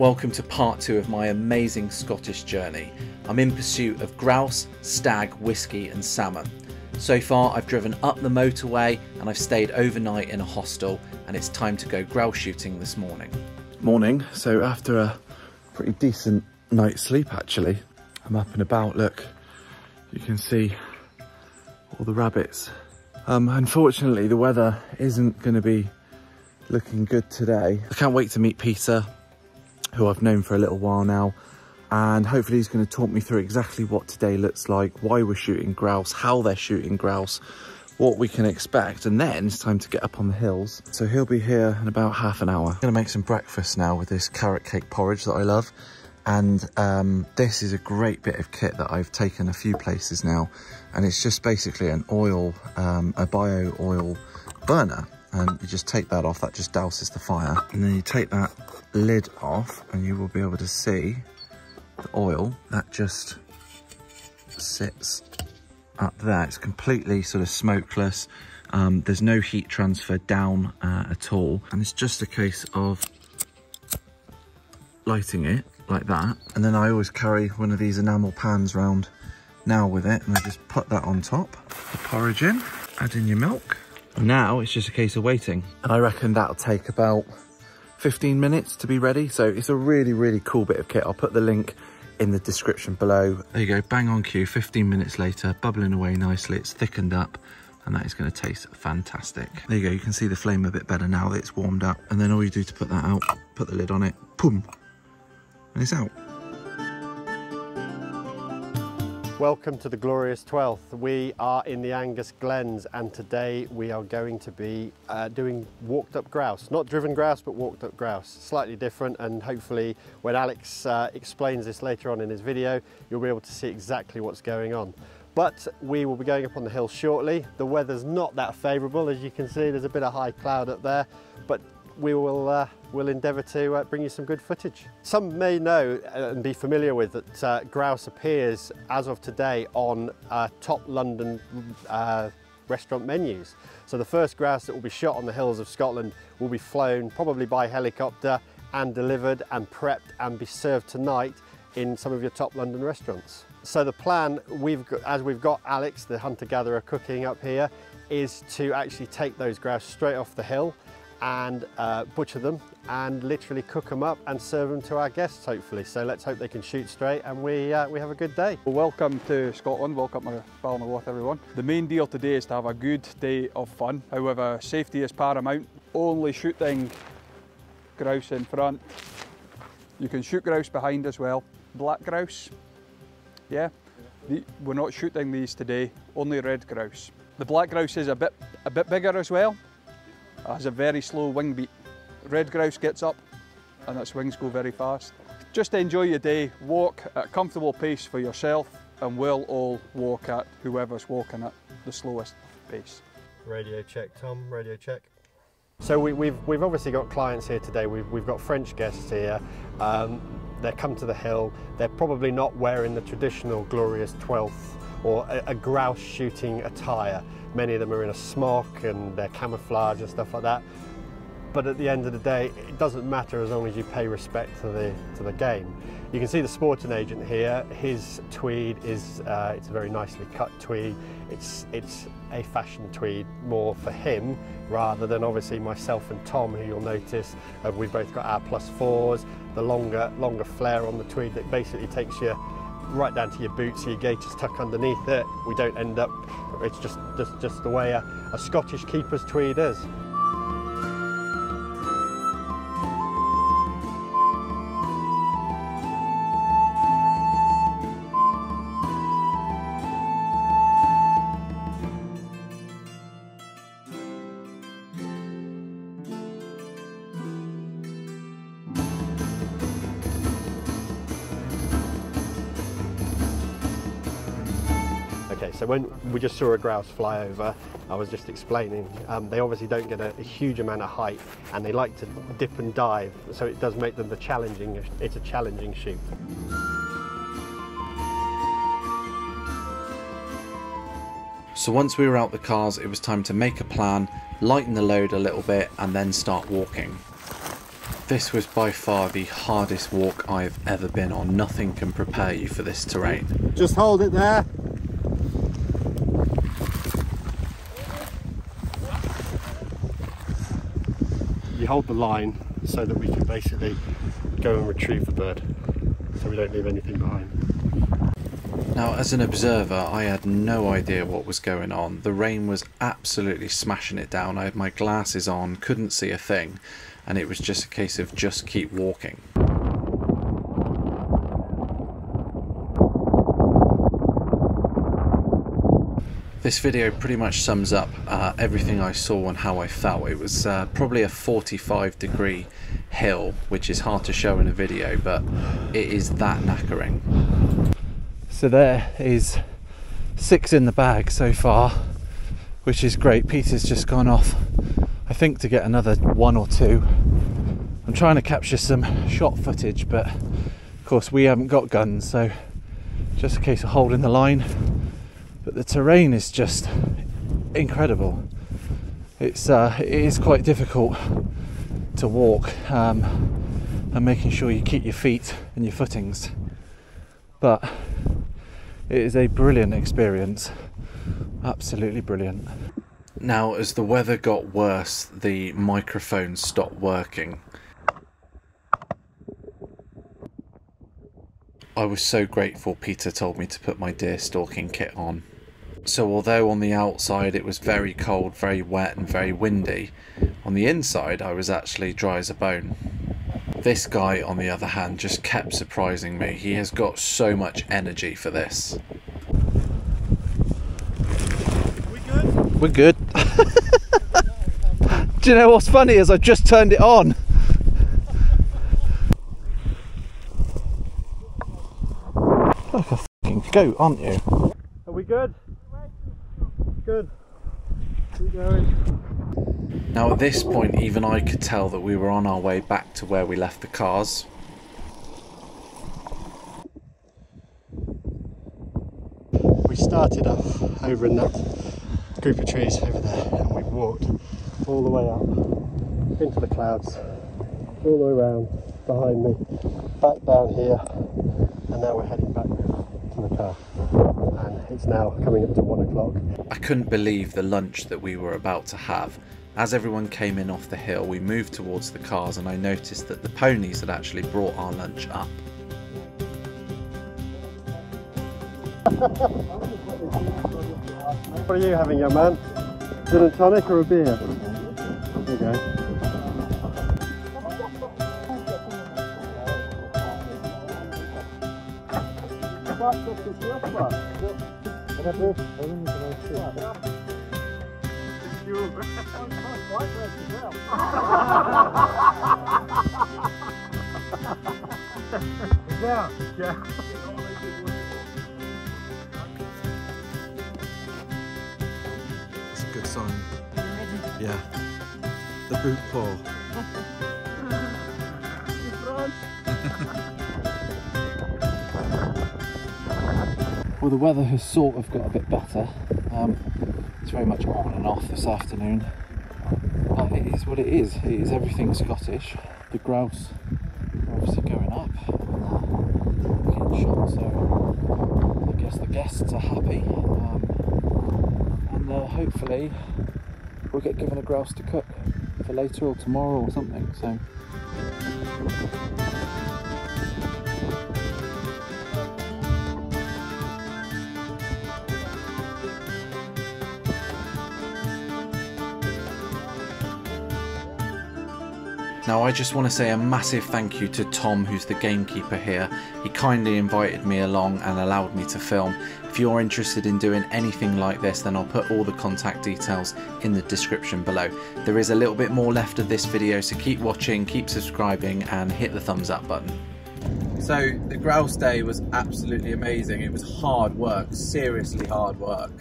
welcome to part two of my amazing Scottish journey. I'm in pursuit of grouse, stag, whisky, and salmon. So far, I've driven up the motorway and I've stayed overnight in a hostel, and it's time to go grouse shooting this morning. Morning, so after a pretty decent night's sleep, actually, I'm up and about. Look, you can see all the rabbits. Um, unfortunately, the weather isn't going to be looking good today. I can't wait to meet Peter, who I've known for a little while now. And hopefully he's going to talk me through exactly what today looks like, why we're shooting grouse, how they're shooting grouse, what we can expect. And then it's time to get up on the hills. So he'll be here in about half an hour. I'm going to make some breakfast now with this carrot cake porridge that I love. And um, this is a great bit of kit that I've taken a few places now. And it's just basically an oil, um, a bio oil burner and you just take that off that just douses the fire. And then you take that lid off and you will be able to see the oil that just sits up there. It's completely sort of smokeless. Um, there's no heat transfer down uh, at all. And it's just a case of lighting it like that. And then I always carry one of these enamel pans round now with it and I just put that on top. The porridge in add in your milk now it's just a case of waiting. And I reckon that'll take about 15 minutes to be ready. So it's a really, really cool bit of kit. I'll put the link in the description below. There you go, bang on cue, 15 minutes later, bubbling away nicely. It's thickened up and that is going to taste fantastic. There you go, you can see the flame a bit better now that it's warmed up. And then all you do to put that out, put the lid on it, boom, and it's out. Welcome to the glorious 12th. We are in the Angus Glens and today we are going to be uh, doing walked up grouse. Not driven grouse, but walked up grouse. Slightly different and hopefully when Alex uh, explains this later on in his video, you'll be able to see exactly what's going on. But we will be going up on the hill shortly. The weather's not that favourable, as you can see, there's a bit of high cloud up there, but we will uh, we'll endeavour to uh, bring you some good footage. Some may know uh, and be familiar with that uh, grouse appears as of today on uh, top London uh, restaurant menus. So the first grouse that will be shot on the hills of Scotland will be flown probably by helicopter and delivered and prepped and be served tonight in some of your top London restaurants. So the plan, we've got, as we've got Alex, the hunter-gatherer cooking up here, is to actually take those grouse straight off the hill and uh, butcher them and literally cook them up and serve them to our guests hopefully. So let's hope they can shoot straight and we, uh, we have a good day. Welcome to Scotland, welcome to Balnaboth everyone. The main deal today is to have a good day of fun. However, safety is paramount. Only shooting grouse in front. You can shoot grouse behind as well. Black grouse, yeah. The, we're not shooting these today, only red grouse. The black grouse is a bit, a bit bigger as well, has a very slow wing beat. Red grouse gets up and its wings go very fast. Just enjoy your day, walk at a comfortable pace for yourself and we'll all walk at whoever's walking at the slowest pace. Radio check, Tom, radio check. So we, have we've, we've obviously got clients here today. We've, we've got French guests here. Um, they come to the hill. They're probably not wearing the traditional glorious 12th or a, a grouse shooting attire. Many of them are in a smock and they're camouflage and stuff like that. But at the end of the day, it doesn't matter as long as you pay respect to the, to the game. You can see the sporting agent here. His tweed is, uh, it's a very nicely cut tweed. It's, it's a fashion tweed more for him rather than obviously myself and Tom, who you'll notice, uh, we've both got our plus fours, the longer, longer flare on the tweed that basically takes you right down to your boots, so your gaiters tuck underneath it. We don't end up, it's just, just, just the way a, a Scottish keeper's tweed is. So when we just saw a grouse fly over, I was just explaining, um, they obviously don't get a, a, huge amount of height and they like to dip and dive, so it does make them the challenging, it's a challenging shoot. So once we were out the cars, it was time to make a plan, lighten the load a little bit and then start walking. This was by far the hardest walk I've ever been on. Nothing can prepare you for this terrain. Just hold it there. Hold the line so that we can basically go and retrieve the bird so we don't leave anything behind. Now, as an observer, I had no idea what was going on. The rain was absolutely smashing it down. I had my glasses on, couldn't see a thing, and it was just a case of just keep walking. This video pretty much sums up uh, everything I saw and how I felt. It was uh, probably a 45 degree hill, which is hard to show in a video, but it is that knackering. So there is six in the bag so far, which is great. Peter's just gone off, I think, to get another one or two. I'm trying to capture some shot footage, but of course we haven't got guns, so just a case of holding the line. But the terrain is just incredible. It's uh, it is quite difficult to walk um, and making sure you keep your feet and your footings, but it is a brilliant experience. Absolutely brilliant. Now, as the weather got worse, the microphone stopped working. I was so grateful Peter told me to put my deer stalking kit on. So, although on the outside it was very cold, very wet, and very windy, on the inside I was actually dry as a bone. This guy, on the other hand, just kept surprising me. He has got so much energy for this. We good? We're good. Do you know what's funny is I just turned it on. Like a fucking goat, aren't you? Are we good? Good. Keep going. Now, at this point, even I could tell that we were on our way back to where we left the cars. We started off over in that group of trees over there and we've walked all the way up into the clouds, all the way around behind me, back down here, and now we're heading back to the car. And it's now coming up to one o'clock. I couldn't believe the lunch that we were about to have. As everyone came in off the hill, we moved towards the cars, and I noticed that the ponies had actually brought our lunch up. What are you having, young man? Gin and tonic or a beer? There you go. It's a good sign. Yeah. The boot paw. well, the weather has sort of got a bit better. Um, it's very much on and off this afternoon. But it is what it is. It is everything Scottish. The grouse are obviously going up getting shot, so I guess the guests are happy. Um, and uh, hopefully we'll get given a grouse to cook for later or tomorrow or something. So. Now, I just want to say a massive thank you to Tom, who's the gamekeeper here. He kindly invited me along and allowed me to film. If you're interested in doing anything like this, then I'll put all the contact details in the description below. There is a little bit more left of this video, so keep watching, keep subscribing, and hit the thumbs up button. So, the grouse day was absolutely amazing. It was hard work, seriously hard work.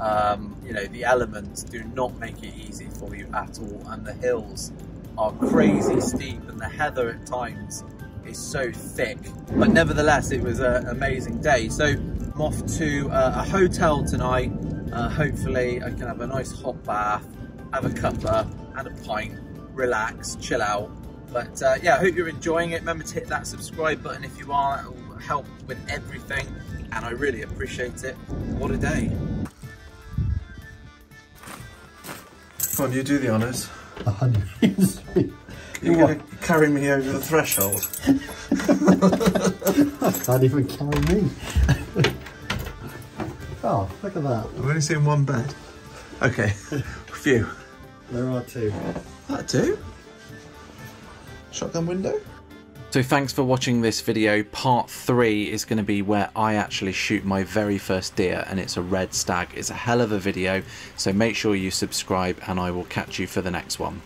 Um, you know, the elements do not make it easy for you at all, and the hills are crazy steep and the heather at times is so thick. But nevertheless, it was an amazing day. So I'm off to uh, a hotel tonight. Uh, hopefully I can have a nice hot bath, have a cuppa and a pint, relax, chill out, But uh, yeah, I hope you're enjoying it. Remember to hit that subscribe button if you are. It will help with everything, and I really appreciate it. What a day! Come on, you do the honours. A suite. You're going to carry me over the threshold. I Can't even carry me. oh, look at that. I've only seen one bed. Okay, phew. There are two. That two? Shotgun window? So thanks for watching this video. Part 3 is going to be where I actually shoot my very first deer and it's a red stag. It's a hell of a video, so make sure you subscribe and I will catch you for the next one.